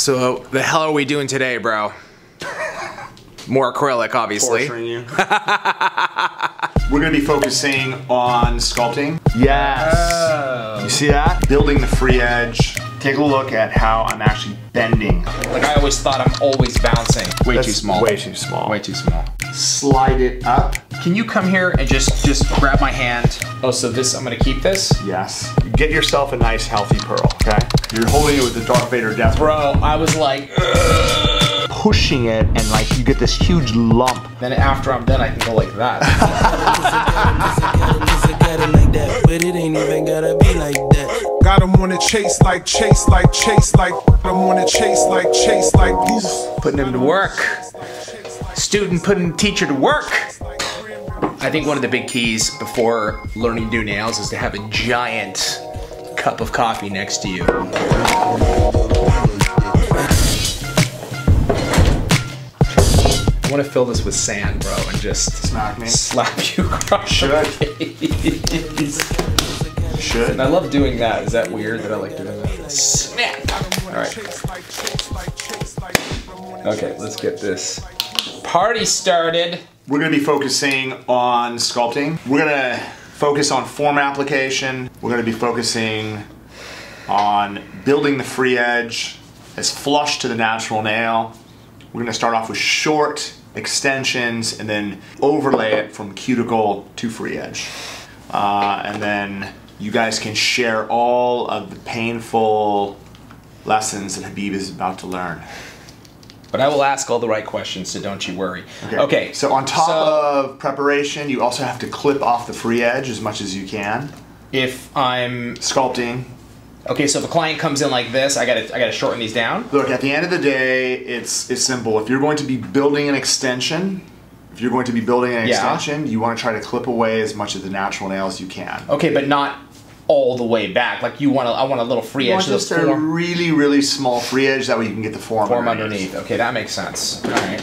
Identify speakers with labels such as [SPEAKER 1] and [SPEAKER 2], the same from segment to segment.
[SPEAKER 1] So the hell are we doing today, bro? More acrylic, obviously.
[SPEAKER 2] torturing you. We're gonna be focusing on sculpting. Yes. You see that? Building the free edge. Take a look at how I'm actually bending.
[SPEAKER 1] Like I always thought, I'm always bouncing. Way
[SPEAKER 2] That's
[SPEAKER 1] too small.
[SPEAKER 2] Way too small.
[SPEAKER 1] Way too small.
[SPEAKER 2] Slide it up.
[SPEAKER 1] Can you come here and just just grab my hand? Oh, so this I'm gonna keep this,
[SPEAKER 2] Yes. Get yourself a nice healthy pearl, okay? You're holding it with the Darth Vader death
[SPEAKER 1] bro. I was like,
[SPEAKER 2] pushing it and like you get this huge lump.
[SPEAKER 1] then after I'm done, I can go like that.
[SPEAKER 3] but it ain't even gotta be like that.
[SPEAKER 4] Got 'em on a chase like chase like chase like I'm on a chase like chase like
[SPEAKER 1] putting him to work. Student putting teacher to work. I think one of the big keys before learning to do nails is to have a giant cup of coffee next to you. I want to fill this with sand, bro, and just
[SPEAKER 2] Smack me.
[SPEAKER 1] slap you across
[SPEAKER 2] Should.
[SPEAKER 1] the face.
[SPEAKER 2] Should.
[SPEAKER 1] And I love doing that. Is that weird that I like doing that? Snap. All right. Okay, let's get this party started.
[SPEAKER 2] We're gonna be focusing on sculpting. We're gonna focus on form application. We're gonna be focusing on building the free edge as flush to the natural nail. We're gonna start off with short extensions and then overlay it from cuticle to free edge. Uh, and then you guys can share all of the painful lessons that Habib is about to learn.
[SPEAKER 1] But I will ask all the right questions, so don't you worry. Okay.
[SPEAKER 2] So on top
[SPEAKER 1] so
[SPEAKER 2] of preparation, you also have to clip off the free edge as much as you can.
[SPEAKER 1] if I'm
[SPEAKER 2] Sculpting.
[SPEAKER 1] okay, so if a client comes in like this, I gotta I gotta shorten these down.
[SPEAKER 2] Look, at the end of the day, it's it's simple. If you're going to be building an extension, if you're going to be building an
[SPEAKER 1] Yeah.
[SPEAKER 2] extension, you want to try to clip away as much of the natural nail as you can.
[SPEAKER 1] Okay, but not all the way back. Like you want to, I want a little free
[SPEAKER 2] You
[SPEAKER 1] edge
[SPEAKER 2] want
[SPEAKER 1] to the
[SPEAKER 2] just a
[SPEAKER 1] form,
[SPEAKER 2] really, really small free edge. That way you can get the form,
[SPEAKER 1] form underneath. Okay, that makes sense. All right.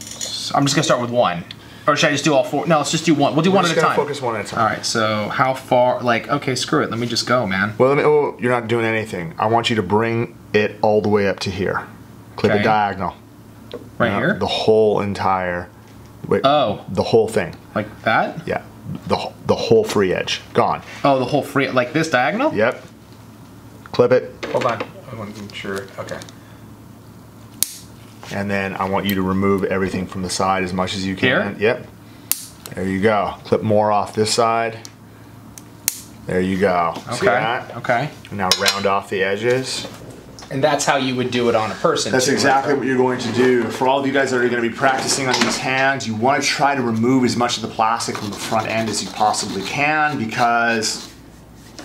[SPEAKER 1] So I'm just gonna start with one, or should I just do all four? No, let's just do one. We'll do one
[SPEAKER 2] We're
[SPEAKER 1] at
[SPEAKER 2] just
[SPEAKER 1] a time.
[SPEAKER 2] focus one at a time.
[SPEAKER 1] All right. So how far? Like, okay, screw it. Let me just go, man.
[SPEAKER 2] Well, let me, oh, you're not doing anything. I want you to bring it all the way up to here. Clip
[SPEAKER 1] Okay.
[SPEAKER 2] it diagonal.
[SPEAKER 1] Right
[SPEAKER 2] Uh,
[SPEAKER 1] here.
[SPEAKER 2] The whole entire. Wait,
[SPEAKER 1] Oh.
[SPEAKER 2] The whole thing.
[SPEAKER 1] Like that?
[SPEAKER 2] Yeah. The the whole free edge gone.
[SPEAKER 1] Oh, the whole free, like this diagonal?
[SPEAKER 2] Yep. Clip it,
[SPEAKER 1] Hold on. I want to make sure. Okay.
[SPEAKER 2] and then I want you to remove everything from the side as much as you can.
[SPEAKER 1] Here?
[SPEAKER 2] Yep. There you go. Clip more off this side. There you go. See
[SPEAKER 1] Okay.
[SPEAKER 2] that?
[SPEAKER 1] Okay.
[SPEAKER 2] Now round off the edges.
[SPEAKER 1] And that's how you would do it on a person.
[SPEAKER 2] That's
[SPEAKER 1] too, right?
[SPEAKER 2] exactly what you're going to do. For all of you guys that are going to be practicing on these hands, you want to try to remove as much of the plastic from the front end as you possibly can because,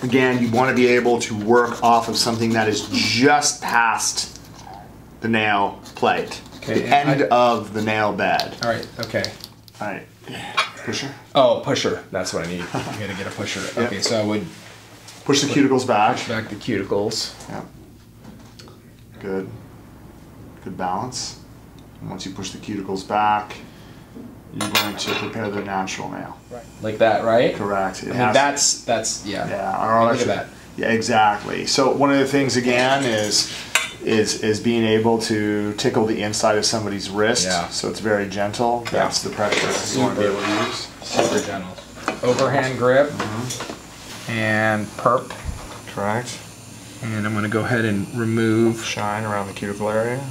[SPEAKER 2] again, you want to be able to work off of something that is just past the nail plate,
[SPEAKER 1] Okay,
[SPEAKER 2] the end of the nail bed.
[SPEAKER 1] All right. Okay.
[SPEAKER 2] All right, pusher.
[SPEAKER 1] Oh, pusher. That's what I need. I gotta get a pusher. Okay, so I would
[SPEAKER 2] Push the cuticles back.
[SPEAKER 1] back the cuticles.
[SPEAKER 2] Yeah. Good. Good balance. And once you push the cuticles back, you're going to prepare the natural nail. Right.
[SPEAKER 1] Like that, right?
[SPEAKER 2] Correct. It
[SPEAKER 1] I mean, that's that's yeah.
[SPEAKER 2] yeah.
[SPEAKER 1] Look at that.
[SPEAKER 2] Yeah, exactly. So one of the things again is is is being able to tickle the inside of somebody's wrist.
[SPEAKER 1] Yeah.
[SPEAKER 2] So it's very gentle.
[SPEAKER 1] Yeah.
[SPEAKER 2] That's the pressure you want to be able to use.
[SPEAKER 1] Super gentle. Overhand grip
[SPEAKER 2] Mm-hmm.
[SPEAKER 1] and perp.
[SPEAKER 2] Correct.
[SPEAKER 1] And I'm gonna go ahead and remove.
[SPEAKER 2] Shine around the cuticle area.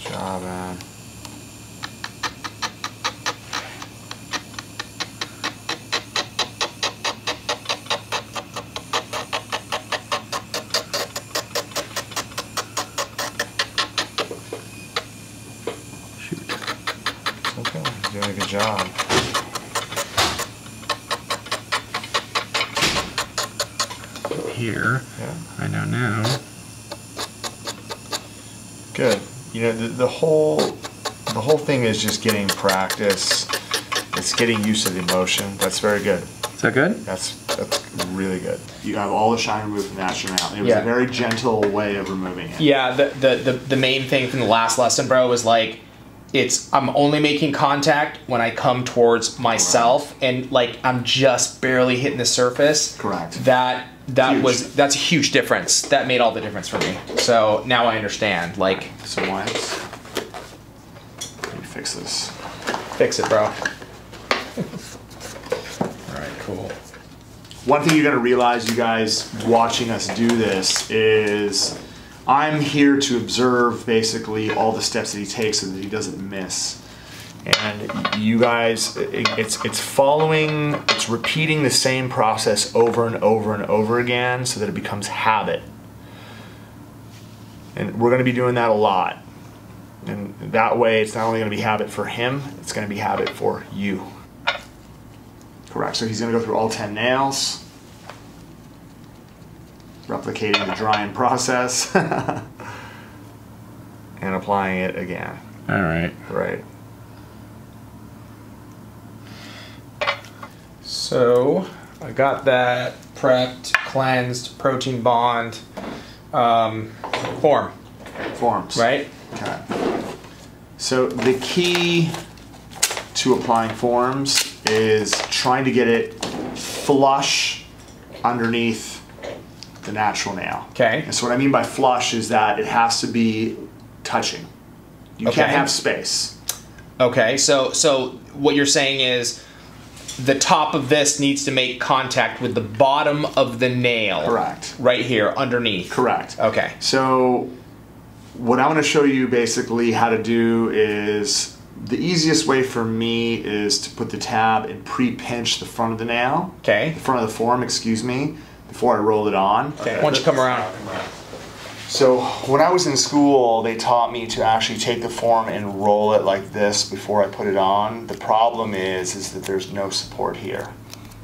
[SPEAKER 2] Job, man. Shoot. Okay, doing a good job.
[SPEAKER 1] Here.
[SPEAKER 2] Yeah.
[SPEAKER 1] I know now.
[SPEAKER 2] Good. You know, the, the whole the whole thing is just getting practice. It's getting used to the motion. That's very good.
[SPEAKER 1] Is that good?
[SPEAKER 2] That's that's really good. You have all the shine removed from that now. It was
[SPEAKER 1] Yeah.
[SPEAKER 2] a very gentle way of removing it.
[SPEAKER 1] Yeah, the, the, the, the main thing from the last lesson, bro, was like it's I'm only making contact when I come towards myself and like I'm just barely hitting the surface.
[SPEAKER 2] Correct.
[SPEAKER 1] That that
[SPEAKER 2] Huge.
[SPEAKER 1] was that's a huge difference. That made all the difference for me. So now I understand. Like
[SPEAKER 2] Some wipes. Let me fix this.
[SPEAKER 1] fix it, bro. all right, cool.
[SPEAKER 2] One thing you're gonna realize, you guys watching us do this, is I'm here to observe basically all the steps that he takes so that he doesn't miss. And you guys, it, it's it's following, it's repeating the same process over and over and over again so that it becomes habit. And we're gonna be doing that a lot. And that way, it's not only gonna be habit for him, it's gonna be habit for you. Correct. So he's going to go through all 10 nails, replicating the drying process, and applying it again.
[SPEAKER 1] All right.
[SPEAKER 2] Right.
[SPEAKER 1] So I got that prepped, cleansed, protein bond um, form,
[SPEAKER 2] Forms.
[SPEAKER 1] right?
[SPEAKER 2] Okay. So the key to applying forms is trying to get it flush underneath the natural nail.
[SPEAKER 1] Okay.
[SPEAKER 2] And so what I mean by flush is that it has to be touching. You can't
[SPEAKER 1] Okay.
[SPEAKER 2] have space.
[SPEAKER 1] Okay. So so what you're saying is the top of this needs to make contact with the bottom of the nail.
[SPEAKER 2] Correct.
[SPEAKER 1] Right here underneath.
[SPEAKER 2] Correct.
[SPEAKER 1] Okay.
[SPEAKER 2] So, what I want to show you basically how to do is the easiest way for me is to put the tab and pre-pinch the front of the nail,
[SPEAKER 1] Okay.
[SPEAKER 2] the front of the form, excuse me, before I roll it on.
[SPEAKER 1] Okay. Why don't you come around?
[SPEAKER 2] So, when I was in school, they taught me to actually take the form and roll it like this before I put it on. The problem is, is that there's no support here.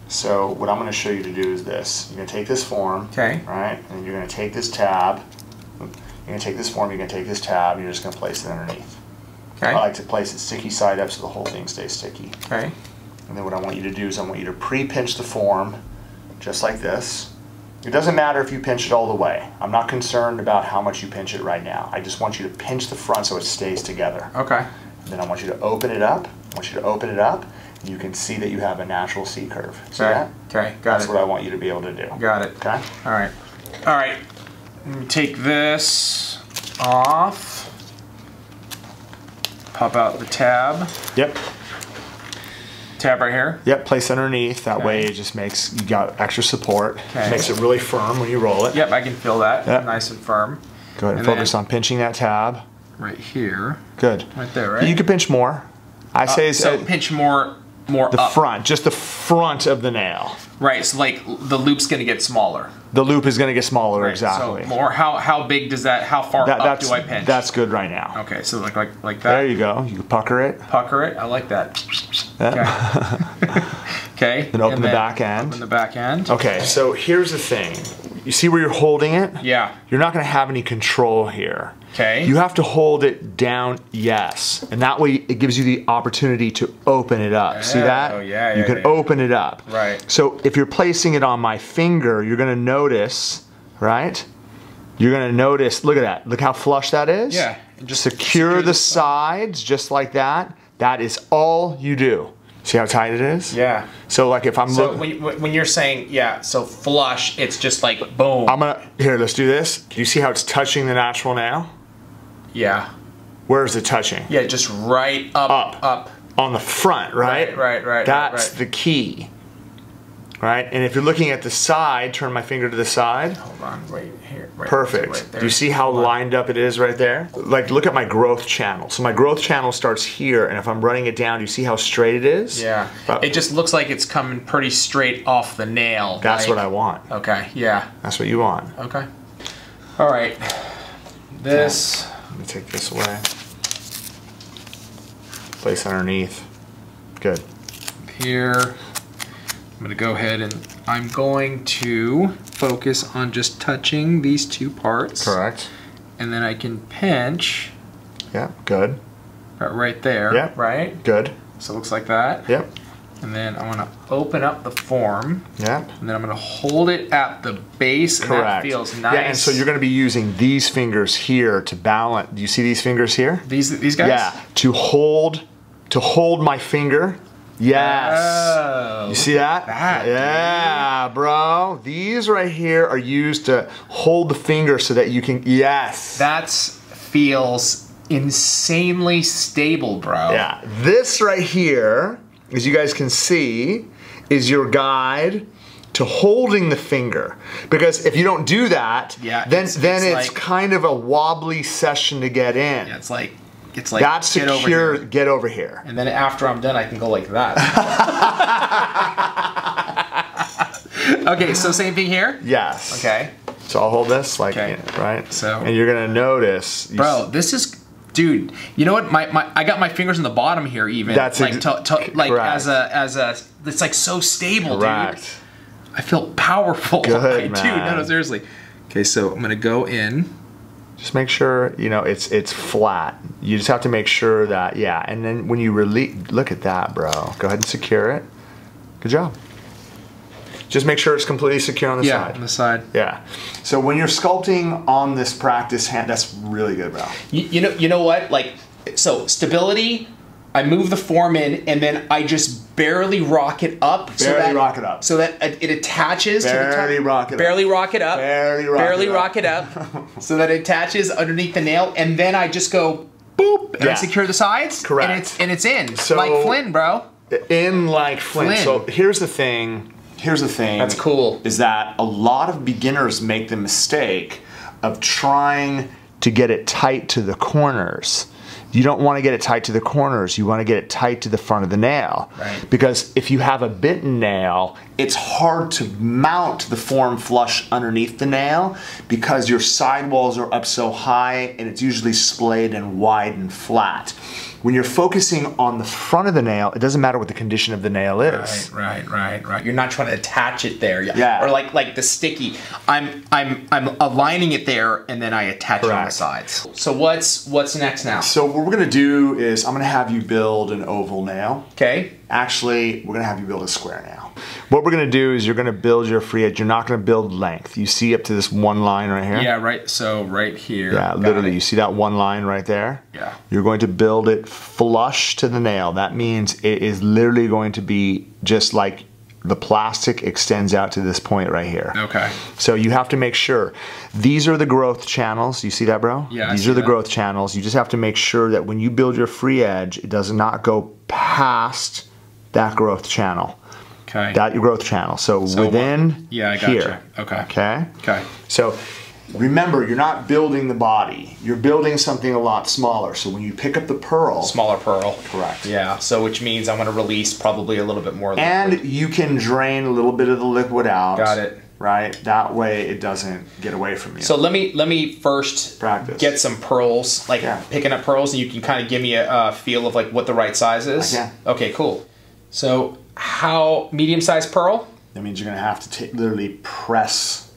[SPEAKER 2] So, what I'm going to show you to do is this: you're going to take this form,
[SPEAKER 1] Okay.
[SPEAKER 2] right, and you're going to take this tab. You're going to take this form. You're going to take this tab. And you're just going to place it underneath. I like to place it sticky side up so the whole thing stays sticky.
[SPEAKER 1] Okay.
[SPEAKER 2] And then what I want you to do is I want you to pre-pinch the form, just like this. It doesn't matter if you pinch it all the way. I'm not concerned about how much you pinch it right now. I just want you to pinch the front so it stays together.
[SPEAKER 1] Okay.
[SPEAKER 2] And then I want you to open it up. I want you to open it up. And you can see that you have a natural C curve. See
[SPEAKER 1] Okay.
[SPEAKER 2] that?
[SPEAKER 1] Okay. Got it.
[SPEAKER 2] That's
[SPEAKER 1] it.
[SPEAKER 2] what I want you to be able to do.
[SPEAKER 1] Got it.
[SPEAKER 2] Okay?
[SPEAKER 1] All right. All right. Take this off. Pop out the tab.
[SPEAKER 2] Yep.
[SPEAKER 1] Tab right here.
[SPEAKER 2] Yep. Place underneath. That
[SPEAKER 1] Okay.
[SPEAKER 2] way it just makes you got extra support.
[SPEAKER 1] Okay.
[SPEAKER 2] Makes it really firm when you roll it.
[SPEAKER 1] Yep, I can feel that.
[SPEAKER 2] Yep.
[SPEAKER 1] Nice and firm.
[SPEAKER 2] Go ahead and,
[SPEAKER 1] And
[SPEAKER 2] focus on pinching that tab.
[SPEAKER 1] Right here.
[SPEAKER 2] Good.
[SPEAKER 1] Right there, right?
[SPEAKER 2] You could pinch more. I say
[SPEAKER 1] so
[SPEAKER 2] uh,
[SPEAKER 1] pinch more more
[SPEAKER 2] the
[SPEAKER 1] up.
[SPEAKER 2] front, just the front of the nail.
[SPEAKER 1] Right, so like the loop's gonna get smaller.
[SPEAKER 2] The loop is going to get smaller.
[SPEAKER 1] Right,
[SPEAKER 2] exactly.
[SPEAKER 1] So more how how big does that how far
[SPEAKER 2] That-
[SPEAKER 1] up do I pinch?
[SPEAKER 2] that's good right now.
[SPEAKER 1] okay, so like like like that.
[SPEAKER 2] There you go. You pucker it.
[SPEAKER 1] Pucker it. I like that.
[SPEAKER 2] Yeah.
[SPEAKER 1] Okay. okay.
[SPEAKER 2] Then open
[SPEAKER 1] and
[SPEAKER 2] the back end.
[SPEAKER 1] Open the back end.
[SPEAKER 2] Okay, so here's the thing. You see where you're holding it?
[SPEAKER 1] Yeah.
[SPEAKER 2] You're not going to have any control here.
[SPEAKER 1] Okay.
[SPEAKER 2] You have to hold it down, yes. And that way it gives you the opportunity to open it up. See that?
[SPEAKER 1] Oh, yeah,
[SPEAKER 2] You
[SPEAKER 1] yeah,
[SPEAKER 2] can
[SPEAKER 1] yeah.
[SPEAKER 2] open it up.
[SPEAKER 1] Right.
[SPEAKER 2] So if you're placing it on my finger, you're going to notice, right? You're going to notice, look at that. Look how flush that is?
[SPEAKER 1] Yeah, just
[SPEAKER 2] secure,
[SPEAKER 1] secure
[SPEAKER 2] the
[SPEAKER 1] the
[SPEAKER 2] sides just like that. That is all you do. See how tight it is?
[SPEAKER 1] Yeah.
[SPEAKER 2] So like if I'm
[SPEAKER 1] So
[SPEAKER 2] look-
[SPEAKER 1] when, when you're saying yeah, so flush, it's just like boom.
[SPEAKER 2] I'm gonna here. Let's do this. Do you see how it's touching the natural now?
[SPEAKER 1] yeah.
[SPEAKER 2] Where is it touching?
[SPEAKER 1] Yeah, just right up,
[SPEAKER 2] Up.
[SPEAKER 1] up.
[SPEAKER 2] On the front, right?
[SPEAKER 1] Right, right, right,
[SPEAKER 2] That's
[SPEAKER 1] right.
[SPEAKER 2] the key. Right? And if you're looking at the side, turn my finger to the side.
[SPEAKER 1] Hold on, right here. Right,
[SPEAKER 2] Perfect.
[SPEAKER 1] Right.
[SPEAKER 2] Do you see how lined up it is right there? Like, look at my growth channel. So my growth channel starts here, and if I'm running it down, do you see how straight it is?
[SPEAKER 1] Yeah.
[SPEAKER 2] But
[SPEAKER 1] It just looks like it's coming pretty straight off the nail.
[SPEAKER 2] that's
[SPEAKER 1] like-
[SPEAKER 2] what I want.
[SPEAKER 1] Okay. Yeah.
[SPEAKER 2] That's what you want.
[SPEAKER 1] Okay. All right. This.
[SPEAKER 2] Let me take this away. Place underneath. Good.
[SPEAKER 1] here. I'm to go ahead and I'm going to focus on just touching these two parts.
[SPEAKER 2] Correct.
[SPEAKER 1] And then I can pinch
[SPEAKER 2] Yeah. Good.
[SPEAKER 1] right- right there.
[SPEAKER 2] Yeah.
[SPEAKER 1] Right?
[SPEAKER 2] Good.
[SPEAKER 1] So it looks like that.
[SPEAKER 2] Yep.
[SPEAKER 1] And then I'm gonna open up the form.
[SPEAKER 2] Yep.
[SPEAKER 1] And then I'm gonna hold it at the base, and that
[SPEAKER 2] Correct.
[SPEAKER 1] feels nice.
[SPEAKER 2] Yeah, and so you're going to be using these fingers here to balance. Do you see these fingers here?
[SPEAKER 1] these these guys.
[SPEAKER 2] Yeah, to hold to hold my finger. Yes.
[SPEAKER 1] Oh.
[SPEAKER 2] You see that?
[SPEAKER 1] That,
[SPEAKER 2] yeah, bro. These right here are used to hold the finger so that you can. Yes.
[SPEAKER 1] That feels insanely stable, bro.
[SPEAKER 2] yeah. This right here, as you guys can see, is your guide to holding the finger. Because if you don't do that,
[SPEAKER 1] Yeah,
[SPEAKER 2] then
[SPEAKER 1] it's-
[SPEAKER 2] then
[SPEAKER 1] it's
[SPEAKER 2] it's,
[SPEAKER 1] like-
[SPEAKER 2] kind of a wobbly session to get in.
[SPEAKER 1] Yeah, it's like it's like
[SPEAKER 2] That's
[SPEAKER 1] get over
[SPEAKER 2] secure.
[SPEAKER 1] here.
[SPEAKER 2] Get over here.
[SPEAKER 1] And then after I'm done, I can go like that. okay, so same thing here.
[SPEAKER 2] Yes.
[SPEAKER 1] Okay,
[SPEAKER 2] So I'll hold this like
[SPEAKER 1] Okay.
[SPEAKER 2] yeah, right.
[SPEAKER 1] So-
[SPEAKER 2] and you're gonna notice,
[SPEAKER 1] bro, this is. Dude, you know what? My, my I got my fingers in the bottom here, even
[SPEAKER 2] That's
[SPEAKER 1] like to, to, like
[SPEAKER 2] correct.
[SPEAKER 1] as a as a. It's like so stable,
[SPEAKER 2] Correct.
[SPEAKER 1] dude. I feel powerful.
[SPEAKER 2] Good,
[SPEAKER 1] I do. No, no, seriously. Okay, so I'm gonna go in.
[SPEAKER 2] Just make sure you know it's it's flat. You just have to make sure that yeah. And then when you release, look at that, bro. Go ahead and secure it. Good job. Just make sure it's completely secure on the
[SPEAKER 1] Yeah,
[SPEAKER 2] side.
[SPEAKER 1] on the side.
[SPEAKER 2] Yeah. So when you're sculpting on this practice hand, that's really good, bro.
[SPEAKER 1] You, you know, you know what? Like, so stability. I move the form in, and then I just barely rock it up. so
[SPEAKER 2] Barely
[SPEAKER 1] that,
[SPEAKER 2] rock it up.
[SPEAKER 1] So that it attaches to the top.
[SPEAKER 2] Barely rock it up.
[SPEAKER 1] Barely rock it up.
[SPEAKER 2] Barely rock
[SPEAKER 1] Barely
[SPEAKER 2] it up.
[SPEAKER 1] rock it up. so that it attaches underneath the nail, and then I just go boop, and I secure the sides.
[SPEAKER 2] Correct.
[SPEAKER 1] And it's and it's in.
[SPEAKER 2] So-
[SPEAKER 1] like Flynn, bro.
[SPEAKER 2] In like Flynn.
[SPEAKER 1] Flint.
[SPEAKER 2] So here's the thing. Here's the thing.
[SPEAKER 1] That's cool.
[SPEAKER 2] Is that a lot of beginners make the mistake of trying to get it tight to the corners. You don't want to get it tight to the corners. You want to get it tight to the front of the nail.
[SPEAKER 1] Right.
[SPEAKER 2] Because if you have a bitten nail, it's hard to mount the form flush underneath the nail because your sidewalls are up so high and it's usually splayed and wide and flat. When you're focusing on the front of the nail, it doesn't matter what the condition of the nail is.
[SPEAKER 1] Right, right, right, right. You're not trying to attach it there.
[SPEAKER 2] Yeah.
[SPEAKER 1] Or like like the sticky. I'm I'm I'm aligning it there and then I attach it on the sides. So what's what's next now?
[SPEAKER 2] So what we're gonna do is I'm gonna have you build an oval nail.
[SPEAKER 1] Okay.
[SPEAKER 2] Actually, we're gonna have you build a square nail. What we're gonna do is you're gonna build your free edge. You're not gonna build length. You see up to this one line right here?
[SPEAKER 1] Yeah, right. So right here.
[SPEAKER 2] Yeah,
[SPEAKER 1] Got
[SPEAKER 2] literally.
[SPEAKER 1] it.
[SPEAKER 2] You see that one line right there?
[SPEAKER 1] Yeah.
[SPEAKER 2] You're going to build it flush to the nail. That means it is literally going to be just like the plastic extends out to this point right here.
[SPEAKER 1] Okay.
[SPEAKER 2] So you have to make sure these are the growth channels. You see that, bro?
[SPEAKER 1] Yeah,
[SPEAKER 2] These are the
[SPEAKER 1] that.
[SPEAKER 2] growth channels. You just have to make sure that when you build your free edge, it does not go past that growth channel.
[SPEAKER 1] Okay.
[SPEAKER 2] That your growth channel. So,
[SPEAKER 1] So
[SPEAKER 2] within
[SPEAKER 1] yeah, I got
[SPEAKER 2] here.
[SPEAKER 1] you. Okay.
[SPEAKER 2] Okay.
[SPEAKER 1] Okay.
[SPEAKER 2] So remember, you're not building the body. You're building something a lot smaller. So when you pick up the pearl,
[SPEAKER 1] Smaller pearl.
[SPEAKER 2] Correct.
[SPEAKER 1] Yeah. So which means I'm going to release probably a little bit more. liquid.
[SPEAKER 2] and you can drain a little bit of the liquid out.
[SPEAKER 1] Got it.
[SPEAKER 2] Right. That way, it doesn't get away from you.
[SPEAKER 1] So let me let me first
[SPEAKER 2] Practice.
[SPEAKER 1] get some pearls, like
[SPEAKER 2] Yeah.
[SPEAKER 1] picking up pearls, and you can kind of give me a, uh feel of like what the right size is. Okay, cool. So how medium sized pearl?
[SPEAKER 2] That means you're gonna have to literally press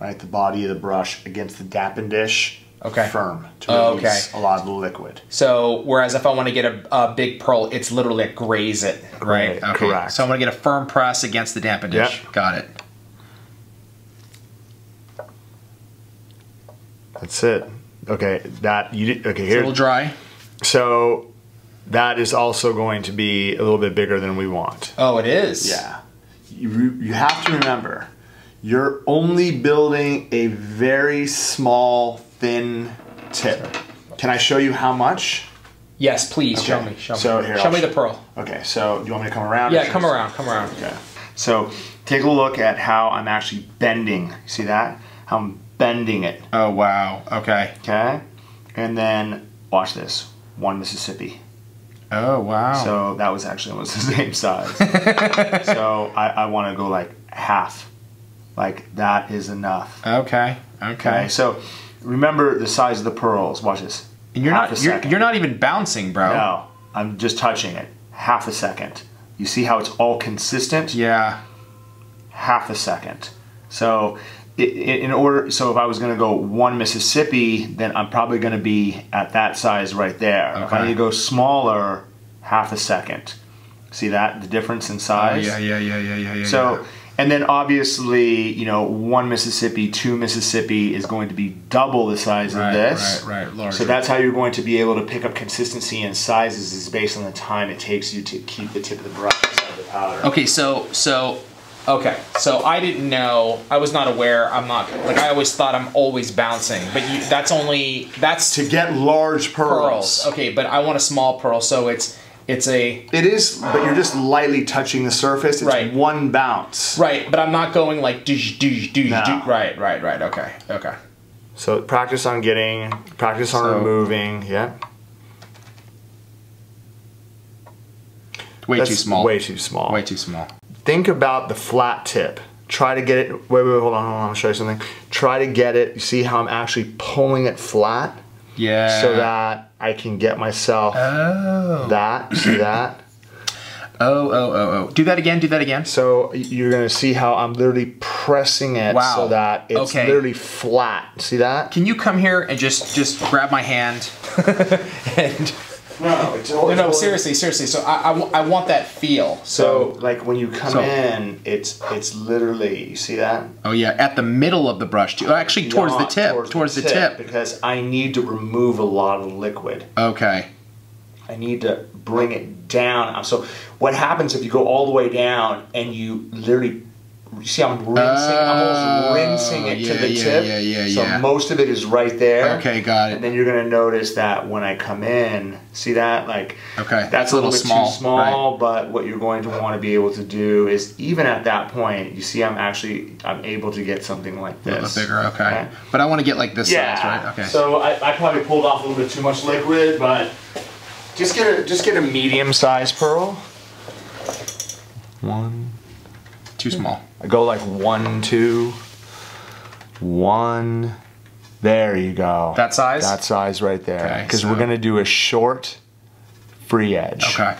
[SPEAKER 2] right the body of the brush against the dappen dish.
[SPEAKER 1] Okay.
[SPEAKER 2] Firm to
[SPEAKER 1] Oh,
[SPEAKER 2] release
[SPEAKER 1] okay.
[SPEAKER 2] a lot of the liquid.
[SPEAKER 1] So whereas if I want to get a, a big pearl, it's literally like graze it, right?
[SPEAKER 2] Right, correct.
[SPEAKER 1] So I'm gonna get a firm press against the dappen dish.
[SPEAKER 2] Yep.
[SPEAKER 1] Got it.
[SPEAKER 2] That's it. Okay. That you did. Okay.
[SPEAKER 1] A
[SPEAKER 2] Here.
[SPEAKER 1] little dry.
[SPEAKER 2] So that is also going to be a little bit bigger than we want.
[SPEAKER 1] Oh, it is.
[SPEAKER 2] Yeah. You, you have to remember, you're only building a very small, thin tip. Can I show you how much?
[SPEAKER 1] Yes, please show me. Show me.
[SPEAKER 2] So here,
[SPEAKER 1] show
[SPEAKER 2] I'll
[SPEAKER 1] me the pearl.
[SPEAKER 2] Okay, so do you want me to come around?
[SPEAKER 1] Yeah, come around. Come around.
[SPEAKER 2] Okay. So take a look at how I'm actually bending. See that? How I'm bending it.
[SPEAKER 1] Oh wow. Okay.
[SPEAKER 2] Okay? And then watch this. One Mississippi.
[SPEAKER 1] Oh wow.
[SPEAKER 2] So that was actually almost the same size. so I, I want to go like half. Like that is enough.
[SPEAKER 1] okay.
[SPEAKER 2] Okay.
[SPEAKER 1] Okay.
[SPEAKER 2] So remember the size of the pearls. Watch this.
[SPEAKER 1] And you're
[SPEAKER 2] Half
[SPEAKER 1] not you're, you're not even bouncing, bro.
[SPEAKER 2] No, I'm just touching it. Half a second. You see how it's all consistent?
[SPEAKER 1] Yeah.
[SPEAKER 2] Half a second. So in order, so if I was going to go one Mississippi, then I'm probably going to be at that size right there. If I
[SPEAKER 1] Okay.
[SPEAKER 2] need to go smaller, half a second. See that? The difference in size?
[SPEAKER 1] yeah, yeah, yeah, yeah, yeah.
[SPEAKER 2] So, and then obviously, you know, one Mississippi, two Mississippi is going to be double the size
[SPEAKER 1] Right,
[SPEAKER 2] of this.
[SPEAKER 1] right, right, larger.
[SPEAKER 2] So that's how you're going to be able to pick up consistency and sizes is based on the time it takes you to keep the tip of the brush inside the powder.
[SPEAKER 1] Okay, so so okay, so I didn't know. I was not aware. I'm not like I always thought I'm always bouncing, but you, that's only that's
[SPEAKER 2] To get large pearls.
[SPEAKER 1] pearls. Okay, but I want a small pearl, so it's it's a
[SPEAKER 2] It is, but you're just lightly touching the surface. It's
[SPEAKER 1] Right.
[SPEAKER 2] one bounce.
[SPEAKER 1] right, but I'm not going like douche douche douche.
[SPEAKER 2] No.
[SPEAKER 1] douche. Right, right, right. Okay, okay.
[SPEAKER 2] So practice on getting, practice on
[SPEAKER 1] So-
[SPEAKER 2] removing. Yeah.
[SPEAKER 1] Way
[SPEAKER 2] That's
[SPEAKER 1] too small.
[SPEAKER 2] Way too small.
[SPEAKER 1] Way too small.
[SPEAKER 2] think about the flat tip. Try to get it. Wait, wait, hold on, hold on. I'll show you something. Try to get it. You see how I'm actually pulling it flat,
[SPEAKER 1] Yeah.
[SPEAKER 2] so that I can get myself
[SPEAKER 1] Oh.
[SPEAKER 2] that. See that?
[SPEAKER 1] Oh, oh, oh, oh. Do that again. Do that again.
[SPEAKER 2] So you're gonna see how I'm literally pressing it
[SPEAKER 1] Wow.
[SPEAKER 2] so that it's
[SPEAKER 1] Okay.
[SPEAKER 2] literally flat. See that?
[SPEAKER 1] Can you come here and just just grab my hand and
[SPEAKER 2] No, it's
[SPEAKER 1] no no seriously seriously so I, I, I want that feel
[SPEAKER 2] So
[SPEAKER 1] so
[SPEAKER 2] like when you come
[SPEAKER 1] So-
[SPEAKER 2] in, it's it's literally you see that?
[SPEAKER 1] oh yeah at the middle of the brush too actually towards the tip towards, the, tip,
[SPEAKER 2] because I need to remove a lot of liquid.
[SPEAKER 1] okay
[SPEAKER 2] I need to bring it down. So what happens if you go all the way down and you literally you see I'm rinsing I'm almost oh, rinsing it
[SPEAKER 1] yeah,
[SPEAKER 2] to the
[SPEAKER 1] yeah,
[SPEAKER 2] tip.
[SPEAKER 1] yeah, yeah,
[SPEAKER 2] so
[SPEAKER 1] yeah.
[SPEAKER 2] most of it is right there.
[SPEAKER 1] Okay, got it.
[SPEAKER 2] And then you're gonna notice that when I come in, see that? Like
[SPEAKER 1] Okay,
[SPEAKER 2] that's a little, bit
[SPEAKER 1] small,
[SPEAKER 2] too small, but what you're going to want to be able to do is even at that point, you see I'm actually I'm able to get something like
[SPEAKER 1] a little
[SPEAKER 2] this.
[SPEAKER 1] bigger okay but I want to get like this
[SPEAKER 2] Yeah.
[SPEAKER 1] size right okay
[SPEAKER 2] So I, I probably pulled off a little bit too much liquid, but just get a just get a medium size pearl. One.
[SPEAKER 1] too small
[SPEAKER 2] I go like one, two, one. There you go.
[SPEAKER 1] that size
[SPEAKER 2] that size right there.
[SPEAKER 1] Okay,
[SPEAKER 2] Because
[SPEAKER 1] so-
[SPEAKER 2] we're gonna do a short free edge.
[SPEAKER 1] okay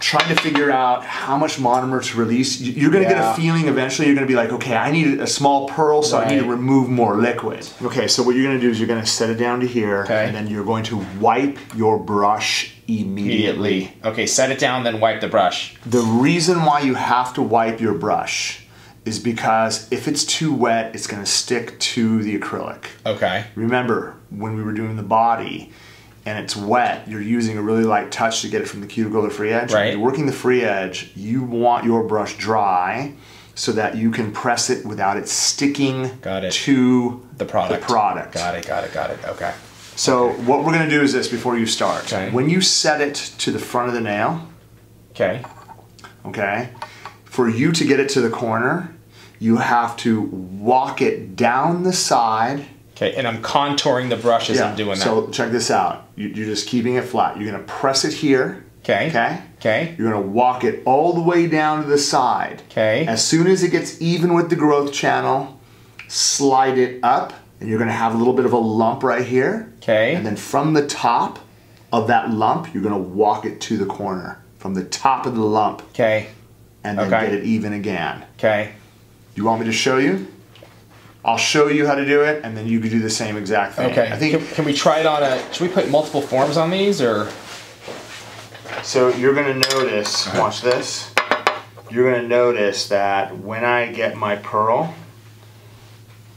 [SPEAKER 2] trying to figure out how much monomer to release. You- You're going to get a feeling eventually. You're going to be like, okay, I need a small pearl, so I need to remove more liquid. Okay, so what you're going to do is you're going to set it down to here,
[SPEAKER 1] Okay.
[SPEAKER 2] and then you're going to wipe your brush immediately.
[SPEAKER 1] immediately okay set it down then wipe the brush
[SPEAKER 2] The reason why you have to wipe your brush is because if it's too wet, it's going to stick to the acrylic.
[SPEAKER 1] okay
[SPEAKER 2] Remember, when we were doing the body and it's wet, you're using a really light touch to get it from the cuticle to the free edge. When
[SPEAKER 1] Right.
[SPEAKER 2] you're working the free edge, you want your brush dry so that you can press it without it sticking
[SPEAKER 1] Got it.
[SPEAKER 2] to
[SPEAKER 1] the product
[SPEAKER 2] The product.
[SPEAKER 1] got it got it got it okay
[SPEAKER 2] So what we're gonna do is this before you start.
[SPEAKER 1] Okay.
[SPEAKER 2] When you set it to the front of the nail,
[SPEAKER 1] okay
[SPEAKER 2] okay, for you to get it to the corner, you have to walk it down the side
[SPEAKER 1] okay and I'm contouring the brush as I'm doing that
[SPEAKER 2] So check this out. You- You're just keeping it flat. You're gonna press it here.
[SPEAKER 1] okay
[SPEAKER 2] Okay.
[SPEAKER 1] okay
[SPEAKER 2] You're gonna walk it all the way down to the side.
[SPEAKER 1] Okay.
[SPEAKER 2] As soon as it gets even with the growth channel, slide it up, and you're gonna have a little bit of a lump right here.
[SPEAKER 1] Okay.
[SPEAKER 2] And then from the top of that lump, you're gonna walk it to the corner. From the top of the lump,
[SPEAKER 1] okay
[SPEAKER 2] and then
[SPEAKER 1] Okay.
[SPEAKER 2] get it even again.
[SPEAKER 1] okay
[SPEAKER 2] You want me to show you? I'll show you how to do it, and then you can do the same exact thing.
[SPEAKER 1] okay
[SPEAKER 2] I think
[SPEAKER 1] can, can we try it on a should we put multiple forms on these or
[SPEAKER 2] So you're gonna notice, watch this. You're gonna notice that when I get my pearl,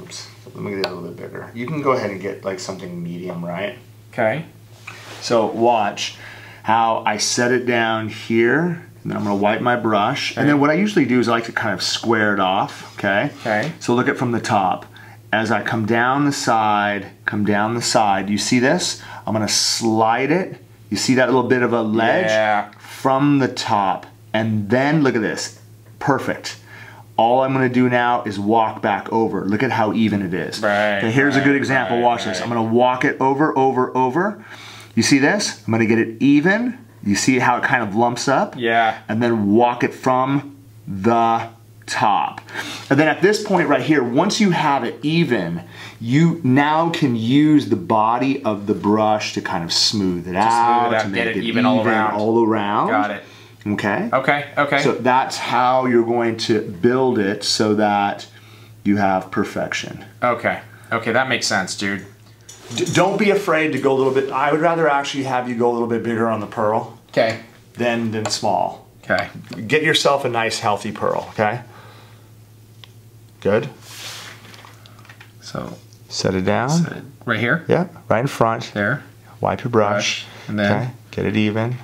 [SPEAKER 2] oops, let me get it a little bit bigger. You can go ahead and get like something medium, right?
[SPEAKER 1] okay
[SPEAKER 2] So watch how I set it down here, and then I'm gonna wipe my brush. And then what I usually do is I like to kind of square it off, okay?
[SPEAKER 1] Okay.
[SPEAKER 2] So look at from the top. As I come down the side, come down the side, you see this? I'm gonna slide it. You see that little bit of a ledge?
[SPEAKER 1] Yeah.
[SPEAKER 2] From the top. And then look at this. Perfect. All I'm gonna do now is walk back over. Look at how even it is.
[SPEAKER 1] Right,
[SPEAKER 2] Okay, here's a good example.
[SPEAKER 1] right,
[SPEAKER 2] Watch this. I'm gonna walk it over, over, over. You see this? I'm gonna get it even. You see how it kind of lumps up?
[SPEAKER 1] Yeah.
[SPEAKER 2] And then walk it from the top. And then at this point right here, once you have it even, you now can use the body of the brush to kind of smooth it out,
[SPEAKER 1] out,
[SPEAKER 2] to make
[SPEAKER 1] it even all around.
[SPEAKER 2] all around.
[SPEAKER 1] got it
[SPEAKER 2] Okay.
[SPEAKER 1] okay okay
[SPEAKER 2] So that's how you're going to build it so that you have perfection.
[SPEAKER 1] okay okay that makes sense dude
[SPEAKER 2] D- don't be afraid to go a little bit. I would rather actually have you go a little bit bigger on the pearl
[SPEAKER 1] okay
[SPEAKER 2] than than small.
[SPEAKER 1] Okay.
[SPEAKER 2] Get yourself a nice healthy pearl, okay? Good.
[SPEAKER 1] So
[SPEAKER 2] Set it down.
[SPEAKER 1] right here.
[SPEAKER 2] Yeah, right in front.
[SPEAKER 1] There.
[SPEAKER 2] Wipe your brush.
[SPEAKER 1] Brush, and then-
[SPEAKER 2] okay, get it even.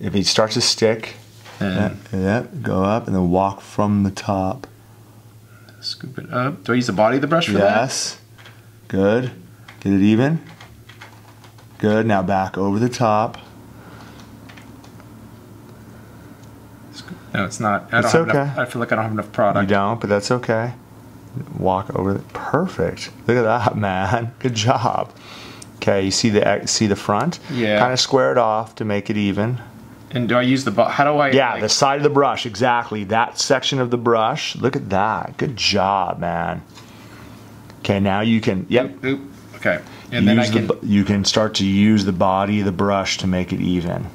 [SPEAKER 2] If it starts to stick,
[SPEAKER 1] And
[SPEAKER 2] yeah, go up and then walk from the top.
[SPEAKER 1] scoop it up. Do I use the body of the brush for that?
[SPEAKER 2] Yes. Good. Get it even. Good. Now back over the top.
[SPEAKER 1] No, it's not. I don't
[SPEAKER 2] It's
[SPEAKER 1] have enough,
[SPEAKER 2] okay.
[SPEAKER 1] I feel like I don't have enough product.
[SPEAKER 2] You don't, but that's okay. Walk over. The, perfect. Look at that, man. Good job. Okay, you see the see the front?
[SPEAKER 1] Yeah.
[SPEAKER 2] Kind of square it off to make it even.
[SPEAKER 1] And do I use the How do I?
[SPEAKER 2] Yeah,
[SPEAKER 1] like-
[SPEAKER 2] the side of the brush, exactly. That section of the brush. Look at that. Good job, man. Okay, now you can. Yep.
[SPEAKER 1] Oop. Okay. And then I can.
[SPEAKER 2] the, you can start to use the body of the brush to make it even.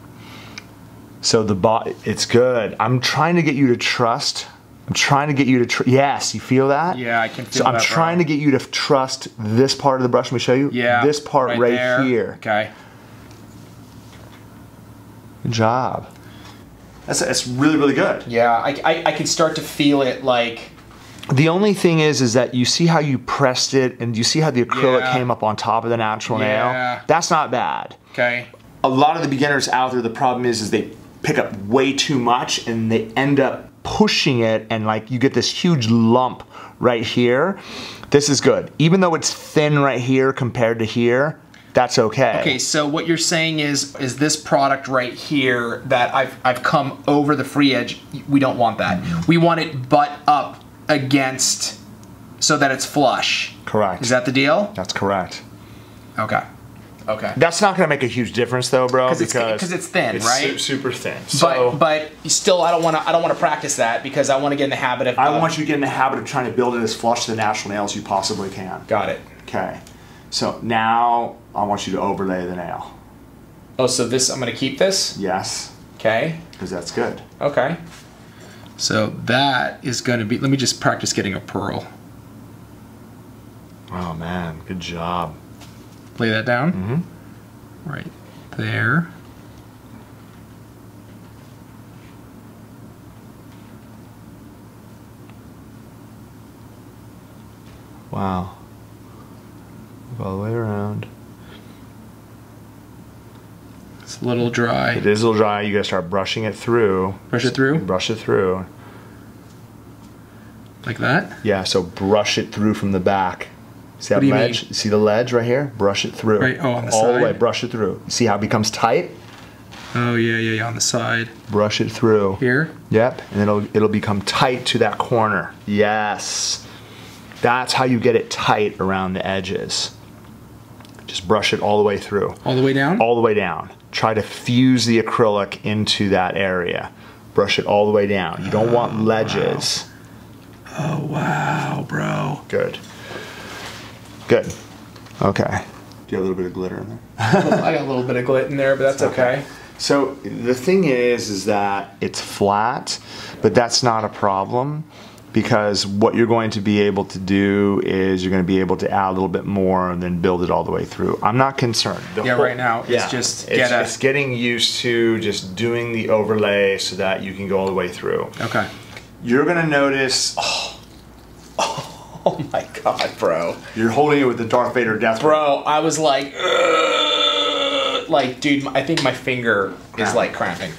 [SPEAKER 2] So the bot, it's good. I'm trying to get you to trust. I'm trying to get you to tr- yes. You feel that?
[SPEAKER 1] Yeah, I can feel
[SPEAKER 2] So I'm
[SPEAKER 1] that, bro.
[SPEAKER 2] trying to get you to trust this part of the brush. Let me show you.
[SPEAKER 1] yeah.
[SPEAKER 2] This part right,
[SPEAKER 1] there.
[SPEAKER 2] here.
[SPEAKER 1] Okay.
[SPEAKER 2] Good job. That's that's really really good.
[SPEAKER 1] Yeah, I, I, I can start to feel it like.
[SPEAKER 2] The only thing is, is that you see how you pressed it, and you see how the acrylic
[SPEAKER 1] Yeah.
[SPEAKER 2] came up on top of the natural
[SPEAKER 1] Yeah.
[SPEAKER 2] nail. That's not bad.
[SPEAKER 1] Okay.
[SPEAKER 2] a lot of the beginners out there, the problem is, is they pick up way too much and they end up pushing it, and like you get this huge lump right here. This is good, even though it's thin right here compared to here. That's okay.
[SPEAKER 1] Okay, so what you're saying is is this product right here that I've I've come over the free edge. We don't want that. We want it butt up against so that it's flush.
[SPEAKER 2] Correct.
[SPEAKER 1] Is that the deal?
[SPEAKER 2] That's correct.
[SPEAKER 1] Okay. Okay.
[SPEAKER 2] That's not gonna make a huge difference though, bro.
[SPEAKER 1] 'Cause it's-
[SPEAKER 2] because
[SPEAKER 1] 'cause it's thin,
[SPEAKER 2] su-
[SPEAKER 1] right?
[SPEAKER 2] super thin. So
[SPEAKER 1] but but still, I don't want to I don't want to practice that because I want to get in the habit of.
[SPEAKER 2] I want you to get in the habit of trying to build it as flush to the natural nail as you possibly can.
[SPEAKER 1] Got it.
[SPEAKER 2] Okay. So now I want you to overlay the nail.
[SPEAKER 1] Oh, so this I'm gonna keep this.
[SPEAKER 2] Yes,
[SPEAKER 1] Okay.
[SPEAKER 2] because that's good.
[SPEAKER 1] Okay. So that is gonna be. Let me just practice getting a pearl.
[SPEAKER 2] Oh man, good job.
[SPEAKER 1] Lay that down. Mm-hmm. Right there.
[SPEAKER 2] Wow. All the way around.
[SPEAKER 1] It's a little dry.
[SPEAKER 2] It is a little dry. You gotta start brushing it through.
[SPEAKER 1] Brush it through
[SPEAKER 2] Brush it through.
[SPEAKER 1] like that.
[SPEAKER 2] Yeah, so brush it through from the back. See that
[SPEAKER 1] What do you
[SPEAKER 2] ledge? See the ledge right here? Brush it through.
[SPEAKER 1] Right, oh, on the
[SPEAKER 2] All the way, brush it through. See how it becomes tight?
[SPEAKER 1] Oh yeah, yeah, yeah. On the side
[SPEAKER 2] Brush it through.
[SPEAKER 1] here.
[SPEAKER 2] Yep, and it'll it'll become tight to that corner. Yes. That's how you get it tight around the edges. Just brush it all the way through.
[SPEAKER 1] All the way down.
[SPEAKER 2] All the way down. Try to fuse the acrylic into that area. Brush it all the way down. You don't want oh, ledges.
[SPEAKER 1] Oh wow, bro.
[SPEAKER 2] Good. Good. Okay. Do you have a little bit of glitter in there?
[SPEAKER 1] I got a little bit of glitter in there, but that's okay.
[SPEAKER 2] So the thing is, is that it's flat, but that's not a problem because what you're going to be able to do is you're going to be able to add a little bit more and then build it all the way through. I'm not concerned. The
[SPEAKER 1] Yeah, right now, it's just
[SPEAKER 2] it's,
[SPEAKER 1] get a-
[SPEAKER 2] it's getting used to just doing the overlay so that you can go all the way through.
[SPEAKER 1] Okay.
[SPEAKER 2] You're going to notice
[SPEAKER 1] oh, oh my god, bro.
[SPEAKER 2] you're holding it with the Darth Vader death
[SPEAKER 1] Bro, I was like, "Ugh." like, dude, I think my finger is like cramping.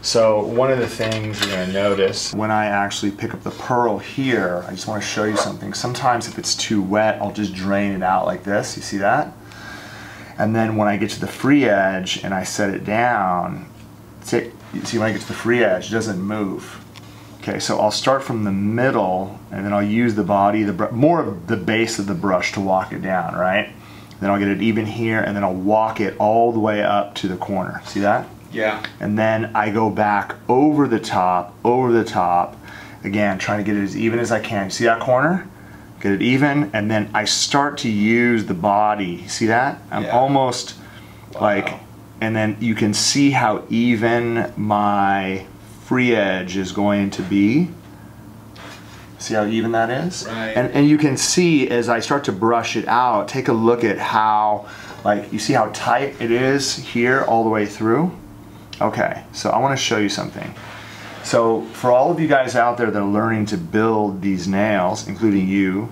[SPEAKER 2] So one of the things you're gonna notice when I actually pick up the pearl here, I just wanna show you something. Sometimes if it's too wet, I'll just drain it out like this, you see that? And then when I get to the free edge and I set it down, see, when I get to the free edge, it doesn't move. Okay, so I'll start from the middle and then I'll use the body, the more of the base of the brush to walk it down, right? Then I'll get it even here and then I'll walk it all the way up to the corner. See that?
[SPEAKER 1] Yeah.
[SPEAKER 2] and then I go back over the top, over the top, again trying to get it as even as I can. See that corner? Get it even, and then I start to use the body. See that? I'm
[SPEAKER 1] Yeah.
[SPEAKER 2] almost like, and then you can see how even my free edge is going to be. See how even that is?
[SPEAKER 1] Right.
[SPEAKER 2] And, and you can see as I start to brush it out, take a look at how, like, you see how tight it is here all the way through? Okay, so I want to show you something. So for all of you guys out there that are learning to build these nails, including you,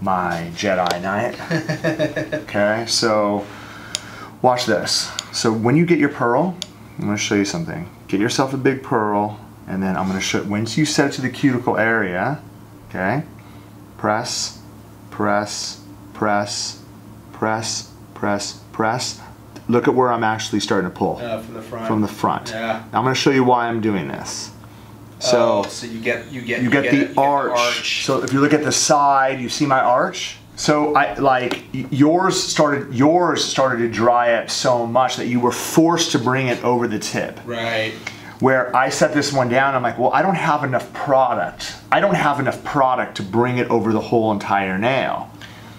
[SPEAKER 2] my Jedi Knight. okay, so watch this. So when you get your pearl, I'm going to show you something. Get yourself a big pearl, and then I'm going to show. Once you set it to the cuticle area, okay, press, press, press, press, press, press. Look at where I'm actually starting to pull
[SPEAKER 1] Uh, from the front.
[SPEAKER 2] from the front.
[SPEAKER 1] Yeah.
[SPEAKER 2] I'm going to show you why I'm doing this. So
[SPEAKER 1] oh, so you get you get
[SPEAKER 2] you get,
[SPEAKER 1] it,
[SPEAKER 2] the,
[SPEAKER 1] you get
[SPEAKER 2] arch. So if you look at the side, you see my arch. So I like yours started yours started to dry up so much that you were forced to bring it over the tip.
[SPEAKER 1] right.
[SPEAKER 2] Where I set this one down, I'm like, well, I don't have enough product. I don't have enough product to bring it over the whole entire nail.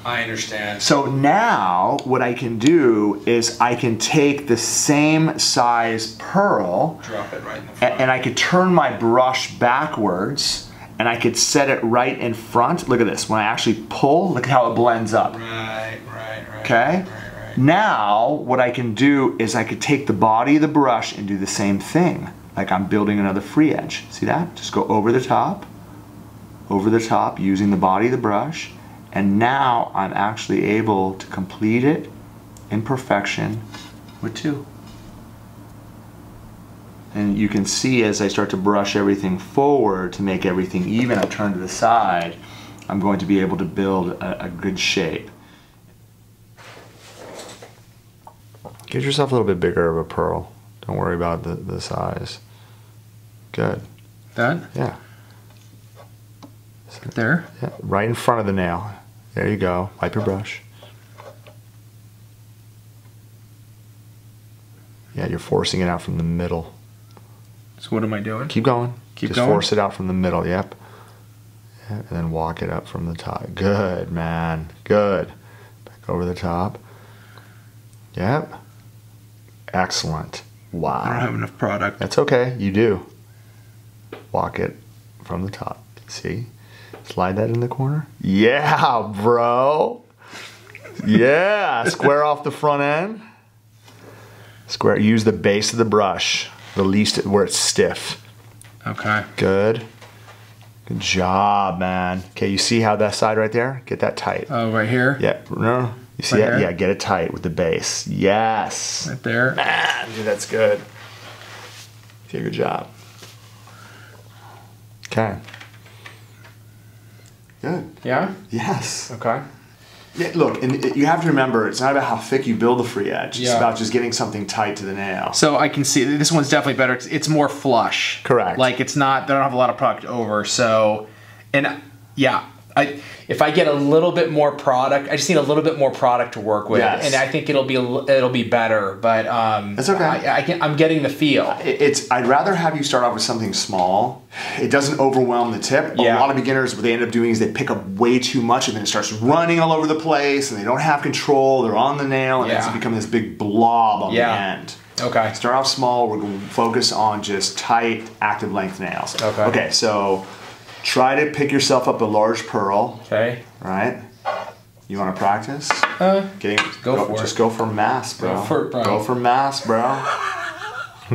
[SPEAKER 1] I understand.
[SPEAKER 2] So now what I can do is I can take the same size pearl
[SPEAKER 1] Drop it right in the front.
[SPEAKER 2] and I could turn my brush backwards and I could set it right in front. Look at this. When I actually pull, look at how it blends up.
[SPEAKER 1] right, right, right.
[SPEAKER 2] Okay?
[SPEAKER 1] Right, right.
[SPEAKER 2] Now, what I can do is I could take the body of the brush and do the same thing. Like I'm building another free edge. See that? Just go over the top, over the top using the body of the brush. And now I'm actually able to complete it in perfection with two. And you can see as I start to brush everything forward to make everything even, I turn to the side, I'm going to be able to build a, a good shape. Get yourself a little bit bigger of a pearl. Don't worry about the, the size. Good.
[SPEAKER 1] That
[SPEAKER 2] Yeah.
[SPEAKER 1] there.
[SPEAKER 2] Yeah. Right in front of the nail. There you go. Wipe your brush. Yeah, you're forcing it out from the middle.
[SPEAKER 1] So what am I doing?
[SPEAKER 2] Keep going.
[SPEAKER 1] Keep
[SPEAKER 2] Just
[SPEAKER 1] going?
[SPEAKER 2] force it out from the middle. Yep. And then walk it up from the top. Good, man. Good. Back over the top. Yep. Excellent. Wow.
[SPEAKER 1] I don't have enough product.
[SPEAKER 2] That's okay. You do. Walk it from the top. See? Slide that in the corner. Yeah, bro. Yeah. Square off the front end. Square. Use the base of the brush, the least where it's stiff.
[SPEAKER 1] Okay.
[SPEAKER 2] Good. Good job, man. Okay, you see how that side right there? Get that tight.
[SPEAKER 1] Oh, right here.
[SPEAKER 2] Yeah. No. You see
[SPEAKER 1] Right
[SPEAKER 2] that?
[SPEAKER 1] here?
[SPEAKER 2] Yeah. Get it tight with the base. Yes.
[SPEAKER 1] Right there.
[SPEAKER 2] Man, dude, that's good. You did a good job. Okay. Good.
[SPEAKER 1] Yeah.
[SPEAKER 2] Yes.
[SPEAKER 1] Okay.
[SPEAKER 2] Yeah, look, and it- you have to remember, it's not about how thick you build the free edge. It's
[SPEAKER 1] Yeah.
[SPEAKER 2] about just getting something tight to the nail.
[SPEAKER 1] So I can see this one's definitely better. It's, it's more flush.
[SPEAKER 2] Correct.
[SPEAKER 1] Like it's not. They don't have a lot of product over. So, and yeah, I if I get a little bit more product, I just need a little bit more product to work with,
[SPEAKER 2] Yes.
[SPEAKER 1] and I think it'll be it'll be better. But um,
[SPEAKER 2] That's okay.
[SPEAKER 1] I, I can, I'm getting the feel.
[SPEAKER 2] It's. I'd rather have you start off with something small. It doesn't overwhelm the tip.
[SPEAKER 1] Yeah.
[SPEAKER 2] A lot of beginners, what they end up doing is they pick up way too much, and then it starts running all over the place, and they don't have control. They're on the nail, and it's
[SPEAKER 1] Yeah.
[SPEAKER 2] becoming this big blob on
[SPEAKER 1] Yeah.
[SPEAKER 2] the end.
[SPEAKER 1] Okay.
[SPEAKER 2] Start off small. We're going to focus on just tight, active length nails.
[SPEAKER 1] Okay.
[SPEAKER 2] Okay. So, try to pick yourself up a large pearl.
[SPEAKER 1] Okay.
[SPEAKER 2] Right. You want to practice?
[SPEAKER 1] Uh,
[SPEAKER 2] Getting,
[SPEAKER 1] Go for
[SPEAKER 2] Just
[SPEAKER 1] it.
[SPEAKER 2] go for mass, bro.
[SPEAKER 1] Go for it, bro.
[SPEAKER 2] Go for mass, bro.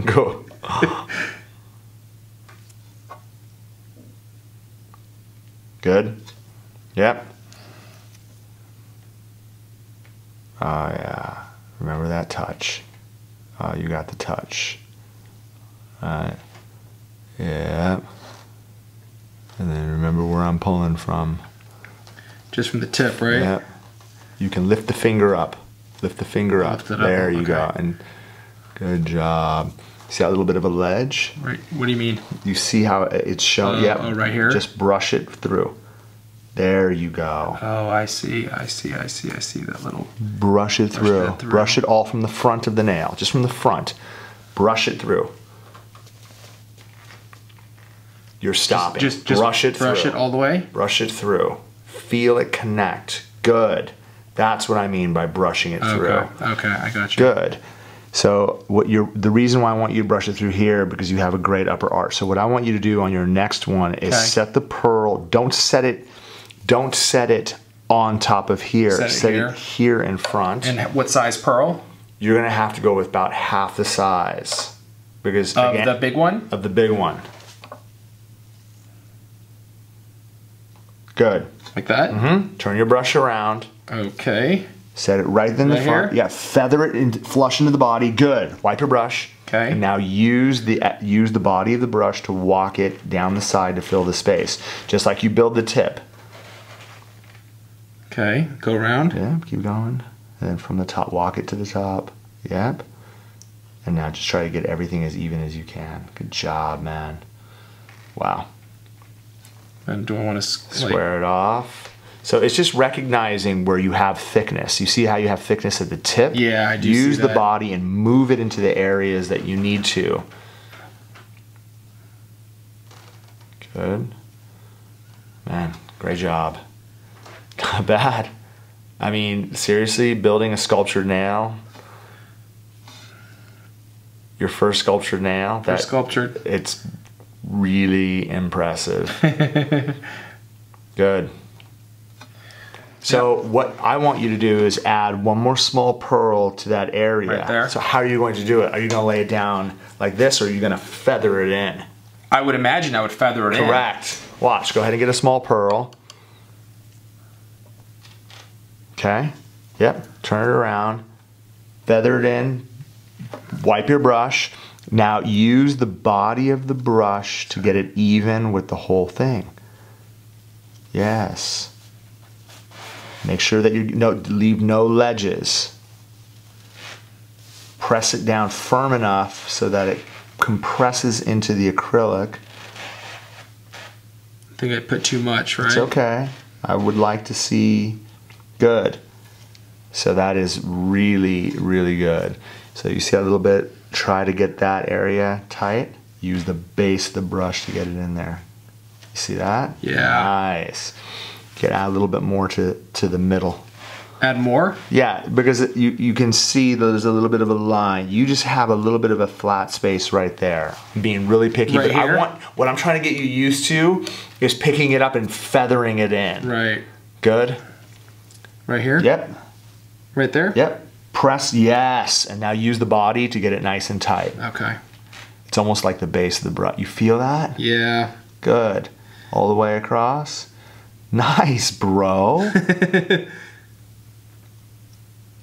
[SPEAKER 2] go. Good. Yep. Oh yeah. Remember that touch. Oh, you got the touch. Alright. Yep. And then remember where I'm pulling from.
[SPEAKER 1] just from the tip, right?
[SPEAKER 2] Yep. You can lift the finger up. Lift the finger up.
[SPEAKER 1] Lift it up,
[SPEAKER 2] There you go. And good job. See that little bit of a ledge?
[SPEAKER 1] Right. What do you mean?
[SPEAKER 2] You see how it's shown?
[SPEAKER 1] Uh,
[SPEAKER 2] yep.
[SPEAKER 1] oh, right here?
[SPEAKER 2] Just brush it through. There you go.
[SPEAKER 1] Oh, I see. I see. I see. I see that little.
[SPEAKER 2] Brush it through.
[SPEAKER 1] through.
[SPEAKER 2] Brush it all from the front of the nail. Just from the front. Brush it through. You're stopping.
[SPEAKER 1] Just just
[SPEAKER 2] brush it
[SPEAKER 1] brush
[SPEAKER 2] through.
[SPEAKER 1] it all the way.
[SPEAKER 2] Brush it through. Feel it connect. Good. That's what I mean by brushing it through.
[SPEAKER 1] Okay. Okay. I got you.
[SPEAKER 2] Good. So what you're the reason why I want you to brush it through here because you have a great upper arch. So what I want you to do on your next one is
[SPEAKER 1] Okay.
[SPEAKER 2] set the pearl. Don't set it. Don't set it on top of here.
[SPEAKER 1] Set it here.
[SPEAKER 2] it here in front.
[SPEAKER 1] And what size pearl?
[SPEAKER 2] you're gonna have to go with about half the size. because
[SPEAKER 1] Of
[SPEAKER 2] again,
[SPEAKER 1] the big one?
[SPEAKER 2] of the big one. Good.
[SPEAKER 1] Like that?
[SPEAKER 2] Mm-hmm. Turn your brush around.
[SPEAKER 1] Okay.
[SPEAKER 2] Set it right in the
[SPEAKER 1] Right
[SPEAKER 2] front.
[SPEAKER 1] here?
[SPEAKER 2] Yeah, feather it into, flush into the body. Good. Wipe your brush.
[SPEAKER 1] Okay.
[SPEAKER 2] And now use the uh, use the body of the brush to walk it down the side to fill the space, just like you build the tip.
[SPEAKER 1] Okay. Go around.
[SPEAKER 2] Yeah, keep going. And then from the top, walk it to the top. Yep. And now just try to get everything as even as you can. Good job, man. Wow.
[SPEAKER 1] And do I want to like,
[SPEAKER 2] Square it off. So it's just recognizing where you have thickness. You see how you have thickness at the tip?
[SPEAKER 1] Yeah, I do see
[SPEAKER 2] Use the body and move it into the areas that you need to. Good. Man, great job. Not bad. I mean, seriously, building a sculpture nail. Your first sculpture nail.
[SPEAKER 1] for
[SPEAKER 2] That,
[SPEAKER 1] sculptured?
[SPEAKER 2] it's really impressive. Good. So what I want you to do is add one more small pearl to that area.
[SPEAKER 1] Right there.
[SPEAKER 2] So how are you going to do it? Are you going to lay it down like this or are you going to feather it in?
[SPEAKER 1] I would imagine I would feather it in.
[SPEAKER 2] Correct. Watch, go ahead and get a small pearl. Okay. Yep. Turn it around. Feather it in. Wipe your brush. Now use the body of the brush to get it even with the whole thing. Yes. Make sure that you no, leave no ledges. Press it down firm enough so that it compresses into the acrylic.
[SPEAKER 1] I think I put too much, right?
[SPEAKER 2] It's okay. I would like to see good. So that is really, really good. So you see a little bit, try to get that area tight. Use the base of the brush to get it in there. You see that?
[SPEAKER 1] Yeah.
[SPEAKER 2] Nice. Get out a little bit more to, to the middle.
[SPEAKER 1] Add more?
[SPEAKER 2] Yeah, because you, you can see there's a little bit of a line. You just have a little bit of a flat space right there. I'm being really picky.
[SPEAKER 1] Right
[SPEAKER 2] but
[SPEAKER 1] here?
[SPEAKER 2] I want what I'm trying to get you used to is picking it up and feathering it in.
[SPEAKER 1] Right.
[SPEAKER 2] Good.
[SPEAKER 1] Right here?
[SPEAKER 2] Yep.
[SPEAKER 1] Right there?
[SPEAKER 2] Yep. Press yes, and now use the body to get it nice and tight.
[SPEAKER 1] Okay.
[SPEAKER 2] It's almost like the base of the brush. You feel that?
[SPEAKER 1] Yeah.
[SPEAKER 2] Good. All the way across. Nice, bro.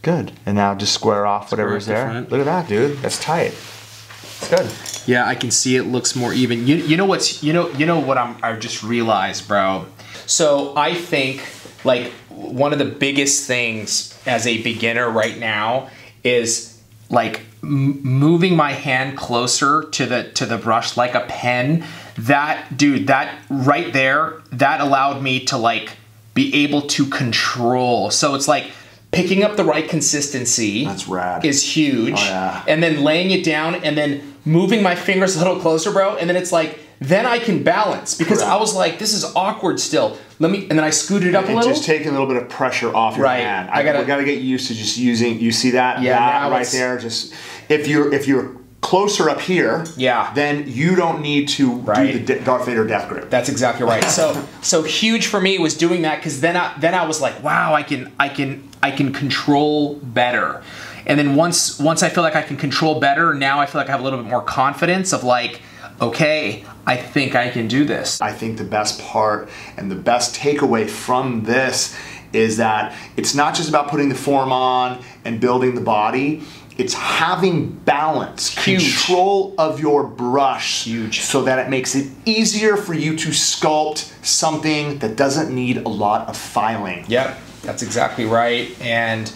[SPEAKER 2] Good. And now just square off whatever's
[SPEAKER 1] Square off the
[SPEAKER 2] there.
[SPEAKER 1] front.
[SPEAKER 2] Look at that, dude. That's tight. It's good.
[SPEAKER 1] Yeah, I can see it looks more even. You, you know what's you know you know what I'm I just realized, bro. So I think like one of the biggest things as a beginner right now is like m- moving my hand closer to the to the brush like a pen. That dude, that right there, that allowed me to like be able to control. So it's like picking up the right consistency
[SPEAKER 2] That's rad.
[SPEAKER 1] is huge.
[SPEAKER 2] Oh, yeah.
[SPEAKER 1] And then laying it down and then moving my fingers a little closer, bro. And then it's like, then I can balance because
[SPEAKER 2] Correct.
[SPEAKER 1] I was like, this is awkward still. Let me, and then I scooted it up a
[SPEAKER 2] And
[SPEAKER 1] little.
[SPEAKER 2] just taking a little bit of pressure off your
[SPEAKER 1] Right.
[SPEAKER 2] hand.
[SPEAKER 1] I gotta-
[SPEAKER 2] gotta get used to just using. You see that?
[SPEAKER 1] Yeah,
[SPEAKER 2] that right there. Just if you're if you're closer up here,
[SPEAKER 1] Yeah.
[SPEAKER 2] then you don't need to
[SPEAKER 1] Right.
[SPEAKER 2] do the Darth Vader death grip.
[SPEAKER 1] That's exactly right. So, so huge for me was doing that because then I then I was like, wow, I can I can I can control better. And then once once I feel like I can control better, now I feel like I have a little bit more confidence of like, okay, I think I can do this.
[SPEAKER 2] I think the best part and the best takeaway from this is that it's not just about putting the form on and building the body. It's having balance,
[SPEAKER 1] Huge.
[SPEAKER 2] control of your brush,
[SPEAKER 1] Huge.
[SPEAKER 2] so that it makes it easier for you to sculpt something that doesn't need a lot of filing.
[SPEAKER 1] Yep, that's exactly right. And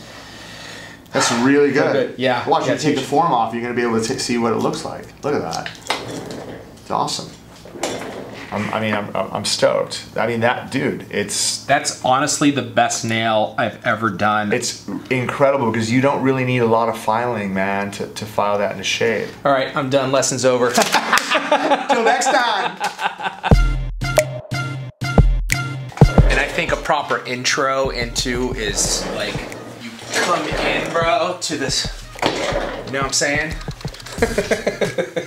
[SPEAKER 2] That's really good.
[SPEAKER 1] good. Yeah.
[SPEAKER 2] Watch
[SPEAKER 1] Yeah,
[SPEAKER 2] you take the form off, you're gonna be able to see what it looks like. Look at that. It's awesome. I'm, I mean, I'm, I'm I'm stoked. I mean, that dude, it's
[SPEAKER 1] That's honestly the best nail I've ever done.
[SPEAKER 2] it's incredible because you don't really need a lot of filing, man, to, to file that into shape.
[SPEAKER 1] All right, I'm done. Lessons over.
[SPEAKER 2] Till next time.
[SPEAKER 1] and I think a proper intro into is like you come in, bro, to this. You know what I'm saying?